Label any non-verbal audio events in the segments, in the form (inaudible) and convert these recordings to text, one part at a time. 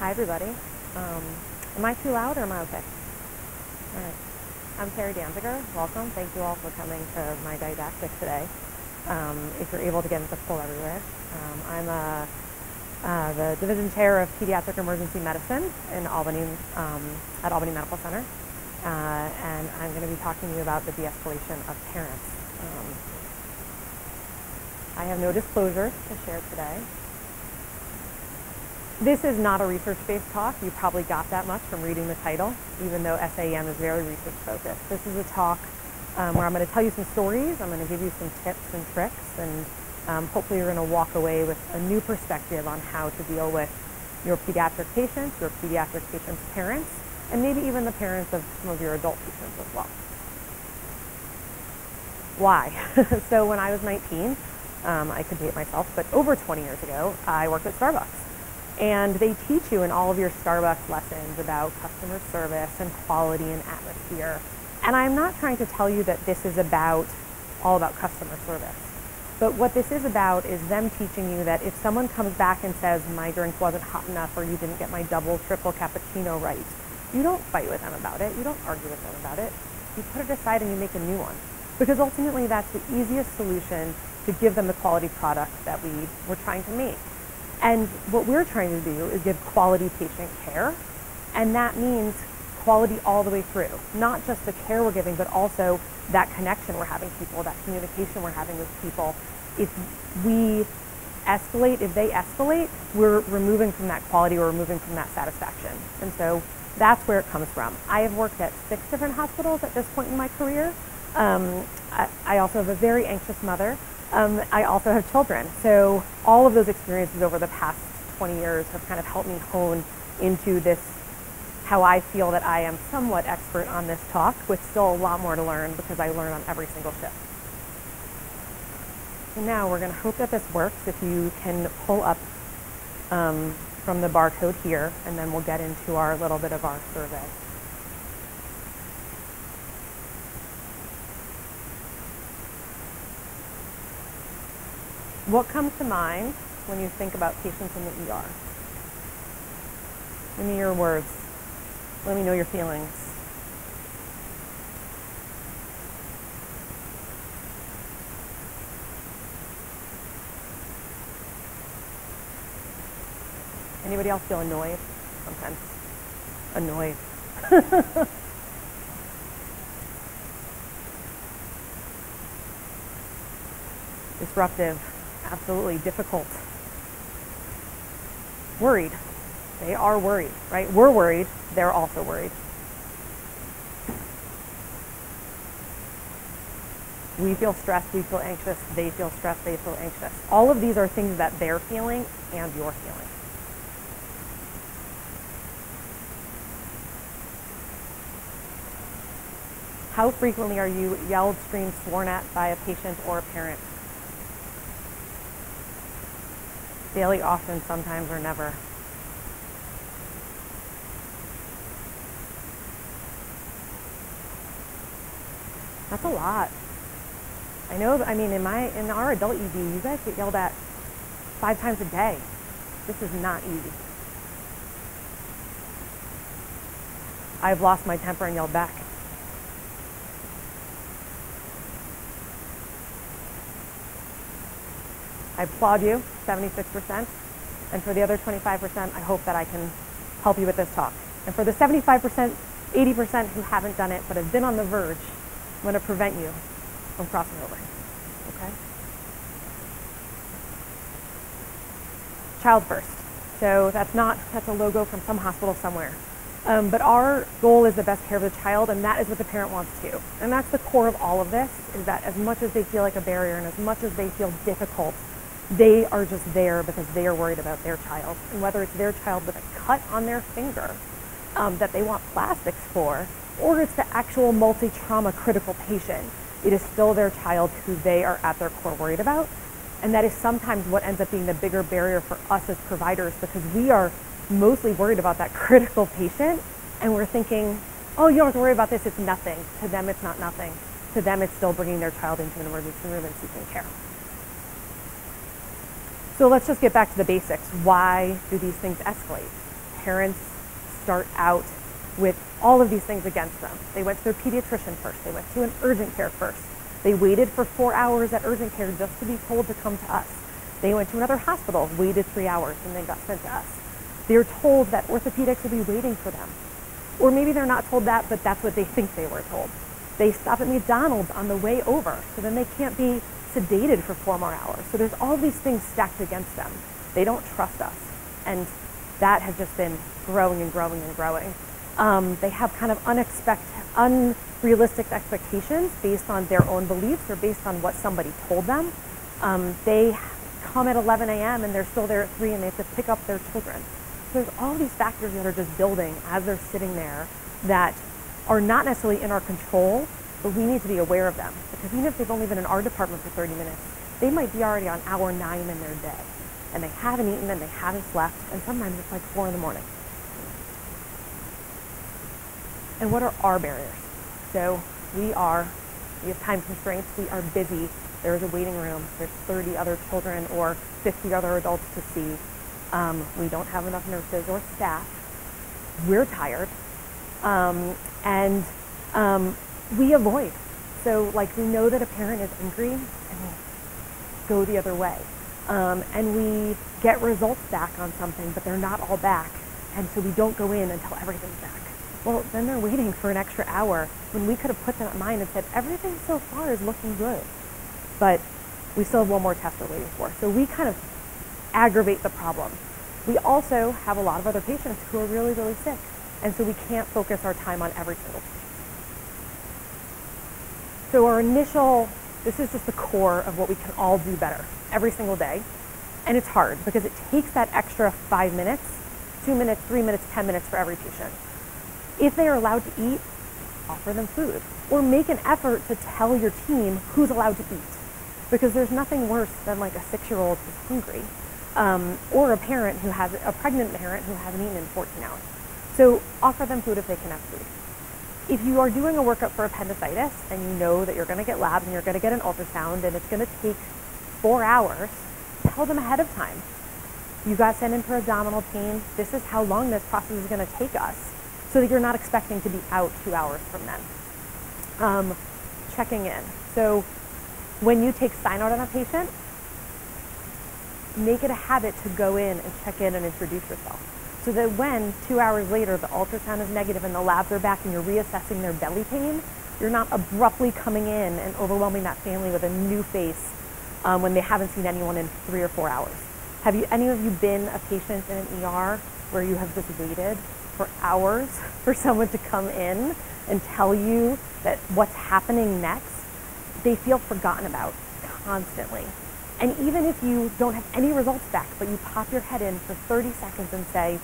Hi, everybody. Um, am I too loud or am I okay? All right. I'm Carrie Danziger. Welcome. Thank you all for coming to my didactic today. Um, if you're able to get into Poll Everywhere. Um, I'm a, uh, the division chair of pediatric emergency medicine in Albany um, at Albany Medical Center, uh, and I'm going to be talking to you about the de-escalation of parents. Um, I have no disclosures to share today. This is not a research-based talk. You probably got that much from reading the title, even though SAEM is very research-focused. This is a talk um, where I'm going to tell you some stories. I'm going to give you some tips and tricks, and um, hopefully you're going to walk away with a new perspective on how to deal with your pediatric patients, your pediatric patients' parents, and maybe even the parents of some of your adult patients as well. Why? (laughs) so when I was 19, um, I could date myself, but over 20 years ago, I worked at Starbucks. And they teach you in all of your Starbucks lessons about customer service and quality and atmosphere. And I'm not trying to tell you that this is about all about customer service. But what this is about is them teaching you that if someone comes back and says, my drink wasn't hot enough or you didn't get my double, triple cappuccino right, you don't fight with them about it. You don't argue with them about it. You put it aside and you make a new one. Because ultimately that's the easiest solution to give them the quality product that we were trying to make. And what we're trying to do is give quality patient care. And that means quality all the way through. Not just the care we're giving, but also that connection we're having people, that communication we're having with people. If we escalate, if they escalate, we're removing from that quality or removing from that satisfaction. And so that's where it comes from. I have worked at six different hospitals at this point in my career. Um, I, I also have a very anxious mother um, I also have children. So all of those experiences over the past 20 years have kind of helped me hone into this, how I feel that I am somewhat expert on this talk with still a lot more to learn because I learn on every single shift. So now we're going to hope that this works if you can pull up um, from the barcode here and then we'll get into our little bit of our survey. What comes to mind when you think about patients in the ER? Give me your words. Let me know your feelings. Anybody else feel annoyed? Sometimes. Annoyed. (laughs) Disruptive absolutely difficult. Worried. They are worried, right? We're worried. They're also worried. We feel stressed, we feel anxious, they feel stressed, they feel anxious. All of these are things that they're feeling and you're feeling. How frequently are you yelled, screamed, sworn at by a patient or a parent? Daily, often, sometimes, or never. That's a lot. I know, I mean, in my, in our adult ED, you guys get yelled at five times a day. This is not easy. I've lost my temper and yelled back. I applaud you, 76%. And for the other 25%, I hope that I can help you with this talk. And for the 75%, 80% who haven't done it but have been on the verge, I'm going to prevent you from crossing over. Okay? Child first. So that's not, that's a logo from some hospital somewhere. Um, but our goal is the best care of the child, and that is what the parent wants too. And that's the core of all of this, is that as much as they feel like a barrier and as much as they feel difficult they are just there because they are worried about their child. And whether it's their child with a cut on their finger um, that they want plastics for, or it's the actual multi-trauma critical patient, it is still their child who they are at their core worried about. And that is sometimes what ends up being the bigger barrier for us as providers because we are mostly worried about that (laughs) critical patient and we're thinking, oh, you don't have to worry about this, it's nothing. To them, it's not nothing. To them, it's still bringing their child into an emergency room and seeking care. So let's just get back to the basics. Why do these things escalate? parents start out with all of these things against them. They went to their pediatrician first. They went to an urgent care first. They waited for four hours at urgent care just to be told to come to us. They went to another hospital, waited three hours, and then got sent to us. They're told that orthopedics will be waiting for them. Or maybe they're not told that, but that's what they think they were told. They stop at McDonald's on the way over, so then they can't be sedated for four more hours. So there's all these things stacked against them. They don't trust us. And that has just been growing and growing and growing. Um, they have kind of unexpected, unrealistic expectations based on their own beliefs or based on what somebody told them. Um, they come at 11 a.m. and they're still there at 3 and they have to pick up their children. So there's all these factors that are just building as they're sitting there that are not necessarily in our control, but we need to be aware of them. Because even if they've only been in our department for 30 minutes, they might be already on hour nine in their day. And they haven't eaten and they haven't slept, and sometimes it's like four in the morning. And what are our barriers? So we are, we have time constraints, we are busy, there's a waiting room, there's 30 other children or 50 other adults to see. Um, we don't have enough nurses or staff. We're tired. Um, and um, we avoid. So like we know that a parent is angry and we go the other way. Um, and we get results back on something, but they're not all back. And so we don't go in until everything's back. Well, then they're waiting for an extra hour when we could have put them at mind and said, everything so far is looking good. But we still have one more test we're waiting for. So we kind of aggravate the problem. We also have a lot of other patients who are really, really sick. And so we can't focus our time on every single. So our initial, this is just the core of what we can all do better every single day. And it's hard because it takes that extra five minutes, two minutes, three minutes, 10 minutes for every patient. If they are allowed to eat, offer them food or make an effort to tell your team who's allowed to eat because there's nothing worse than like a six-year-old who's hungry um, or a parent who has a pregnant parent who hasn't eaten in 14 hours. So offer them food if they can have food. If you are doing a workup for appendicitis and you know that you're going to get labs and you're going to get an ultrasound and it's going to take four hours, tell them ahead of time. You got sent in for abdominal pain. This is how long this process is going to take us so that you're not expecting to be out two hours from then. Um, checking in. So when you take sign-out on a patient, make it a habit to go in and check in and introduce yourself. So that when two hours later the ultrasound is negative and the labs are back and you're reassessing their belly pain, you're not abruptly coming in and overwhelming that family with a new face um, when they haven't seen anyone in three or four hours. Have you, any of you been a patient in an ER where you have just waited for hours (laughs) for someone to come in and tell you that what's happening next, they feel forgotten about constantly. And even if you don't have any results back, but you pop your head in for 30 seconds and say,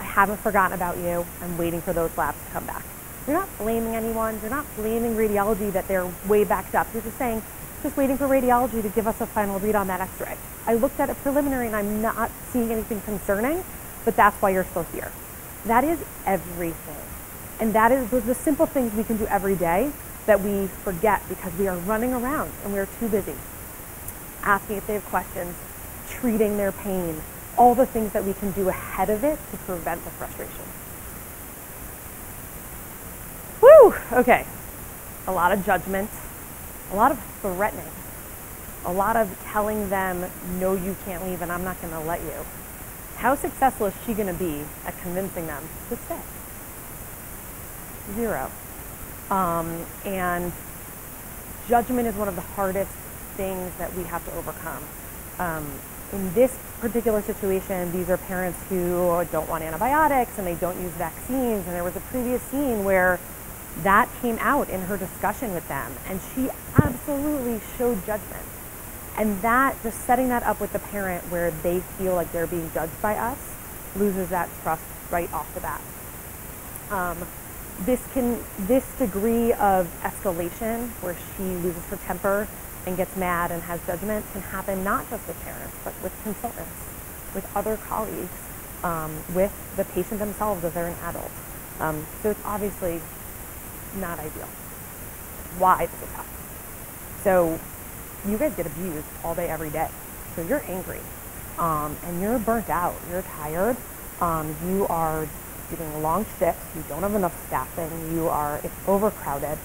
I haven't forgotten about you, I'm waiting for those labs to come back. You're not blaming anyone, you're not blaming radiology that they're way backed up. You're just saying, just waiting for radiology to give us a final read on that x-ray. I looked at it preliminary and I'm not seeing anything concerning, but that's why you're still here. That is everything. And that is the simple things we can do every day that we forget because we are running around and we are too busy asking if they have questions, treating their pain, all the things that we can do ahead of it to prevent the frustration. Woo! Okay. A lot of judgment, a lot of threatening, a lot of telling them, no, you can't leave and I'm not going to let you. How successful is she going to be at convincing them to stay? Zero. Um, and judgment is one of the hardest things that we have to overcome. Um, in this particular situation, these are parents who don't want antibiotics and they don't use vaccines. And there was a previous scene where that came out in her discussion with them, and she absolutely showed judgment. And that, just setting that up with the parent where they feel like they're being judged by us, loses that trust right off the bat. Um, this can, this degree of escalation where she loses her temper and gets mad and has judgment can happen not just with parents, but with consultants, with other colleagues, um, with the patient themselves if they're an adult. Um, so it's obviously not ideal. Why does it happen? So you guys get abused all day, every day. So you're angry um, and you're burnt out, you're tired. Um, you are doing long shifts. You don't have enough staffing. You are it's overcrowded,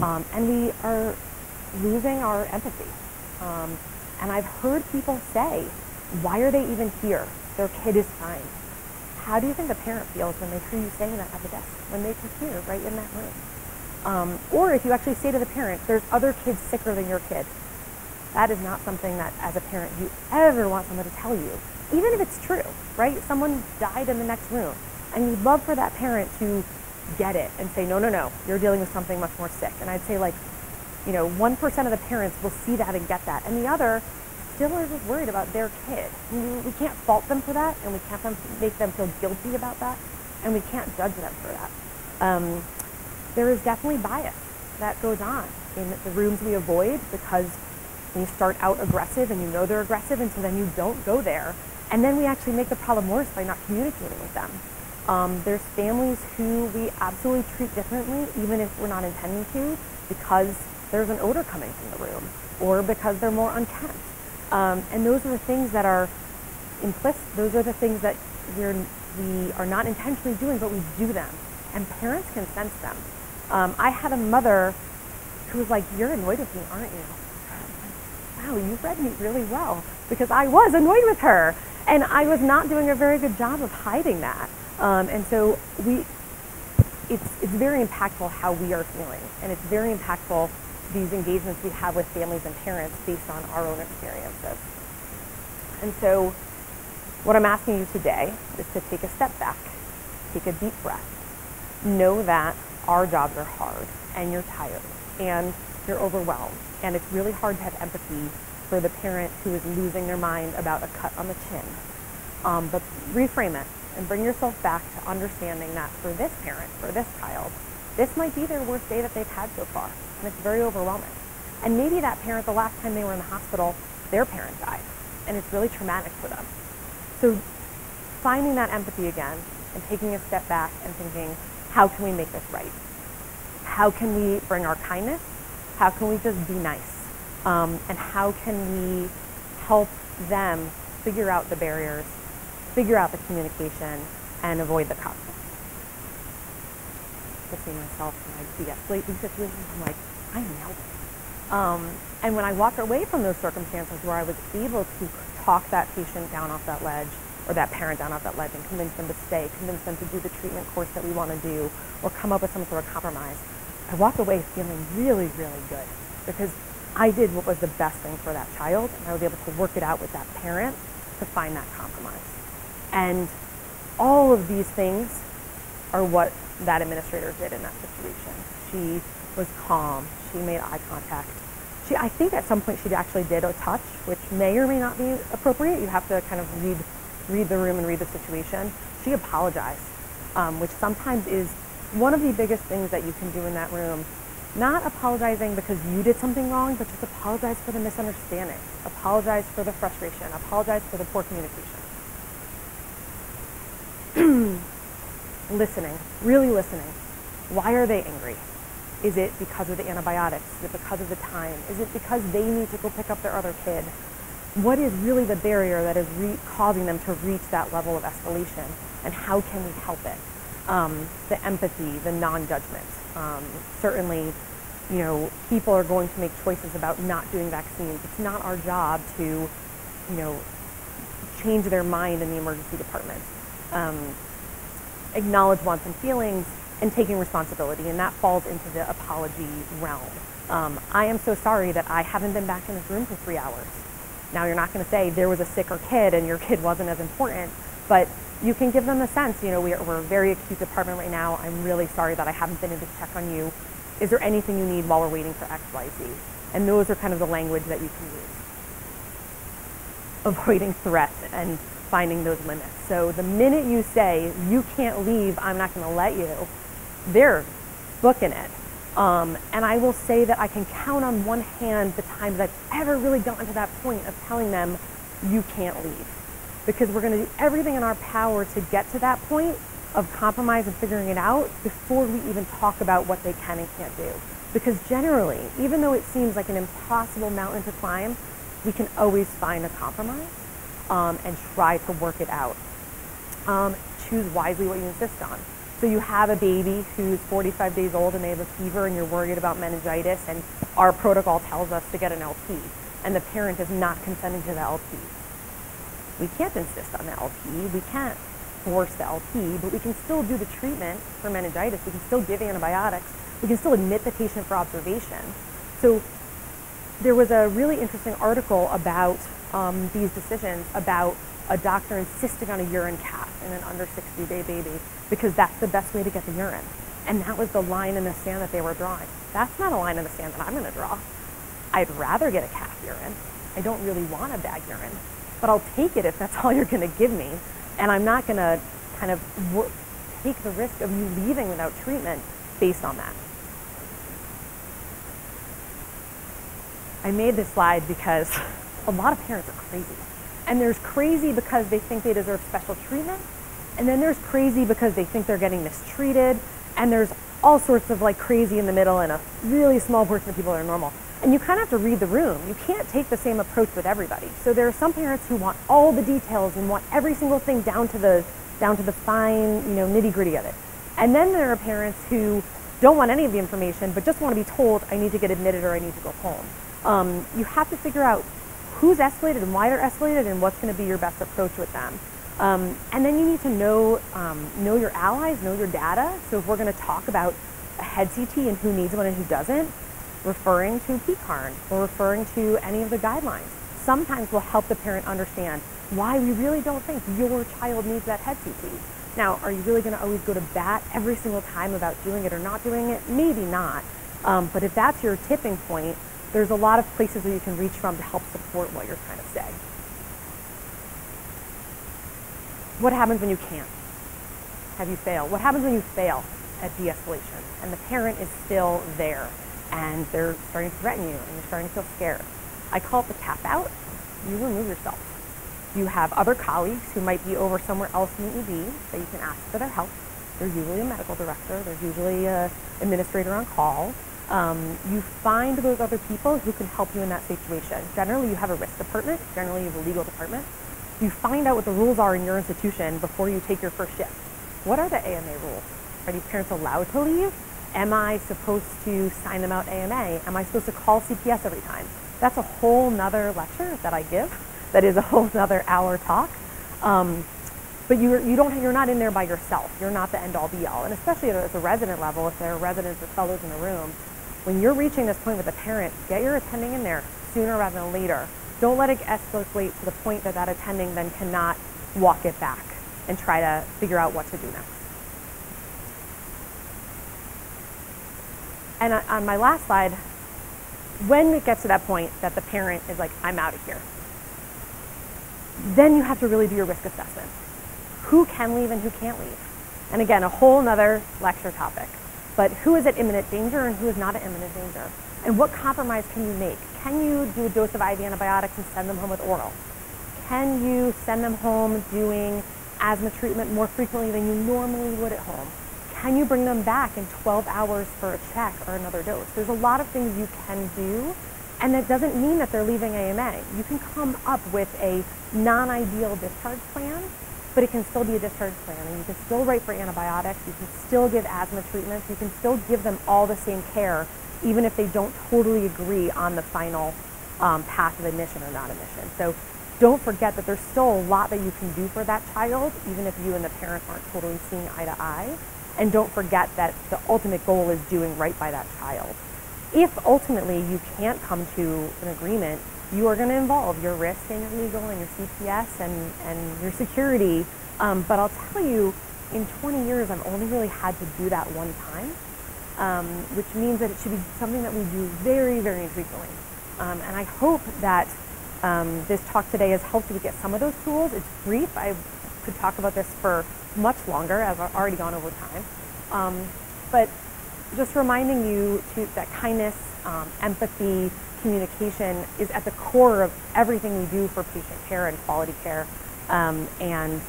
um, and we are losing our empathy. Um, and I've heard people say, "Why are they even here? Their kid is fine." How do you think a parent feels when they hear you saying that at the desk when they can hear right in that room? Um, or if you actually say to the parent, "There's other kids sicker than your kid," that is not something that, as a parent, you ever want someone to tell you, even if it's true, right? Someone died in the next room, and you'd love for that parent to get it and say, no, no, no, you're dealing with something much more sick. And I'd say like, you know, 1% of the parents will see that and get that, and the other still are just worried about their kid. And we can't fault them for that, and we can't make them feel guilty about that, and we can't judge them for that. Um, there is definitely bias that goes on in the rooms we avoid because we start out aggressive and you know they're aggressive and so then you don't go there. And then we actually make the problem worse by not communicating with them. Um, there's families who we absolutely treat differently even if we're not intending to because there's an odor coming from the room or because they're more unkempt. Um, and those are the things that are implicit, those are the things that we're, we are not intentionally doing, but we do them. And parents can sense them. Um, I had a mother who was like, you're annoyed with me, aren't you? wow, you read me really well because I was annoyed with her and I was not doing a very good job of hiding that. Um, and so we, it's, it's very impactful how we are feeling and it's very impactful these engagements we have with families and parents based on our own experiences. And so what I'm asking you today is to take a step back, take a deep breath, know that our jobs are hard and you're tired and you're overwhelmed and it's really hard to have empathy for the parent who is losing their mind about a cut on the chin. Um, but reframe it and bring yourself back to understanding that for this parent, for this child, this might be their worst day that they've had so far, and it's very overwhelming. And maybe that parent, the last time they were in the hospital, their parent died, and it's really traumatic for them. So finding that empathy again and taking a step back and thinking, how can we make this right? How can we bring our kindness how can we just be nice? Um, and how can we help them figure out the barriers, figure out the communication, and avoid the conflict? See myself when I de-escalate these situations, I'm like, I nailed it. Um, and when I walk away from those circumstances where I was able to talk that patient down off that ledge, or that parent down off that ledge and convince them to stay, convince them to do the treatment course that we want to do, or come up with some sort of compromise, I walk away feeling really, really good because I did what was the best thing for that child and I was able to work it out with that parent to find that compromise. And all of these things are what that administrator did in that situation. She was calm. She made eye contact. She, I think at some point she actually did a touch, which may or may not be appropriate. You have to kind of read, read the room and read the situation. She apologized, um, which sometimes is one of the biggest things that you can do in that room, not apologizing because you did something wrong, but just apologize for the misunderstanding, apologize for the frustration, apologize for the poor communication. Listening, really listening. Why are they angry? Is it because of the antibiotics? Is it because of the time? Is it because they need to go pick up their other kid? What is really the barrier that is causing them to reach that level of escalation? And how can we help it? um, the empathy, the non-judgment. Um, certainly, you know, people are going to make choices about not doing vaccines. It's not our job to, you know, change their mind in the emergency department. Um, acknowledge wants and feelings and taking responsibility, and that falls into the apology realm. Um, I am so sorry that I haven't been back in this room for three hours. Now, you're not going to say there was a sicker kid and your kid wasn't as important, but you can give them a sense, you know, we're, we're a very acute department right now. I'm really sorry that I haven't been able to check on you. Is there anything you need while we're waiting for X, Y, Z? And those are kind of the language that you can use. Avoiding threats and finding those limits. So the minute you say, you can't leave, I'm not going to let you, they're booking it. Um, and I will say that I can count on one hand the times I've ever really gotten to that point of telling them, you can't leave because we're going to do everything in our power to get to that point of compromise and figuring it out before we even talk about what they can and can't do. Because generally, even though it seems like an impossible mountain to climb, we can always find a compromise um, and try to work it out. Um, choose wisely what you insist on. So you have a baby who's 45 days old and they have a fever and you're worried about meningitis and our protocol tells us to get an LP and the parent is not consenting to the LP. We can't insist on the LP. We can't force the LP, but we can still do the treatment for meningitis. We can still give antibiotics. We can still admit the patient for observation. So there was a really interesting article about um, these decisions about a doctor insisting on a urine cath in an under 60 day baby because that's the best way to get the urine. And that was the line in the sand that they were drawing. That's not a line in the sand that I'm going to draw. I'd rather get a cath urine. I don't really want a bag urine, but I'll take it if that's all you're going to give me. And I'm not going to kind of take the risk of you leaving without treatment based on that. I made this slide because (laughs) a lot of parents are crazy. And there's crazy because they think they deserve special treatment. And then there's crazy because they think they're getting mistreated. And there's all sorts of like crazy in the middle and a really small portion of people that are normal. And you kind of have to read the room. You can't take the same approach with everybody. So there are some parents who want all the details and want every single thing down to the down to the fine, you know, nitty gritty of it. And then there are parents who don't want any of the information, but just want to be told, I need to get admitted or I need to go home. Um, you have to figure out who's escalated and why they're escalated and what's going to be your best approach with them. Um, and then you need to know, um, know your allies, know your data. So if we're going to talk about a head CT and who needs one and who doesn't, referring to PECARN or referring to any of the guidelines sometimes will help the parent understand why we really don't think your child needs that head CT. Now, are you really going to always go to bat every single time about doing it or not doing it? Maybe not. Um, but if that's your tipping point, there's a lot of places that you can reach from to help support what you're trying to say. What happens when you can't? Have you failed? What happens when you fail at de-escalation and the parent is still there and they're starting to threaten you and you're starting to feel scared? I call it the tap out. You remove yourself. You have other colleagues who might be over somewhere else in the ED that you can ask for their help. There's usually a medical director. There's usually an administrator on call um, you find those other people who can help you in that situation. Generally, you have a risk department. Generally, you have a legal department. You find out what the rules are in your institution before you take your first shift. What are the AMA rules? Are these parents allowed to leave? Am I supposed to sign them out AMA? Am I supposed to call CPS every time? That's a whole nother lecture that I give. That is a whole (laughs) nother hour talk. Um, but you're, you don't, you're not in there by yourself. You're not the end all be all. And especially at a resident level, if there are residents or fellows in the room, when you're reaching this point with a parent, get your attending in there sooner rather than later. Don't let it escalate to the point that that attending then cannot walk it back and try to figure out what to do next. And on my last slide, when it gets to that point that the parent is like, I'm out of here, then you have to really do your risk assessment. Who can leave and who can't leave? And again, a whole nother lecture topic. But who is at imminent danger and who is not at imminent danger? And what compromise can you make? Can you do a dose of IV antibiotics and send them home with oral? Can you send them home doing asthma treatment more frequently than you normally would at home? Can you bring them back in 12 hours for a check or another dose? There's a lot of things you can do, and that doesn't mean that they're leaving AMA. You can come up with a non-ideal discharge plan but it can still be a discharge plan and you can still write for antibiotics, you can still give asthma treatments, you can still give them all the same care even if they don't totally agree on the final um, path of admission or not admission. So don't forget that there's still a lot that you can do for that child even if you and the parent aren't totally seeing eye to eye. And don't forget that the ultimate goal is doing right by that child. If ultimately you can't come to an agreement, you are going to involve your risk and your legal and your CPS and, and your security. Um, but I'll tell you, in 20 years, I've only really had to do that one time, um, which means that it should be something that we do very, very infrequently. Um, and I hope that um, this talk today has helped you to get some of those tools. It's brief. I could talk about this for much longer, I've already gone over time. Um, but just reminding you to, that kindness, um, empathy, communication is at the core of everything we do for patient care and quality care um, and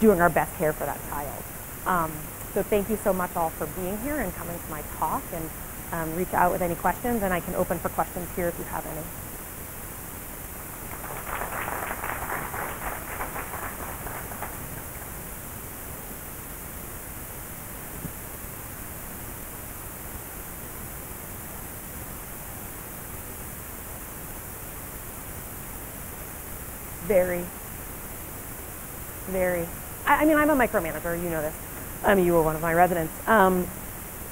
doing our best care for that child. Um, so thank you so much all for being here and coming to my talk and um, reach out with any questions and I can open for questions here if you have any. Very. Very. I, I mean, I'm a micromanager, you know this. I mean, you were one of my residents. Um,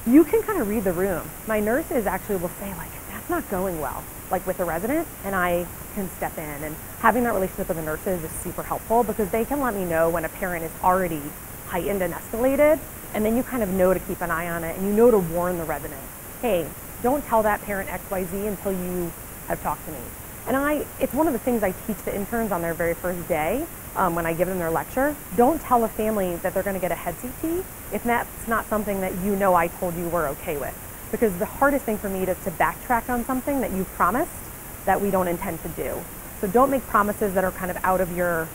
you can kind of read the room. My nurses actually will say, like, that's not going well, like with a resident, and I can step in. And having that relationship with the nurses is super helpful because they can let me know when a parent is already heightened and escalated, and then you kind of know to keep an eye on it, and you know to warn the resident, hey, don't tell that parent XYZ until you have talked to me. And I, it's one of the things I teach the interns on their very first day um, when I give them their lecture. Don't tell a family that they're going to get a head CT if that's not something that you know I told you we're okay with. Because the hardest thing for me is to backtrack on something that you've promised that we don't intend to do. So don't make promises that are kind of out of your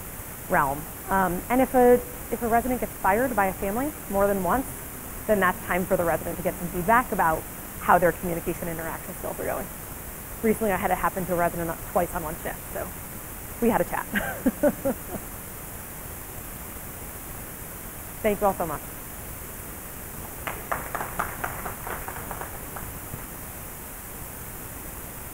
realm. Um, and if a, if a resident gets fired by a family more than once, then that's time for the resident to get some feedback about how their communication interaction skills are going recently I had it happen to a resident twice on one shift, so we had a chat. (laughs) Thank you all so much.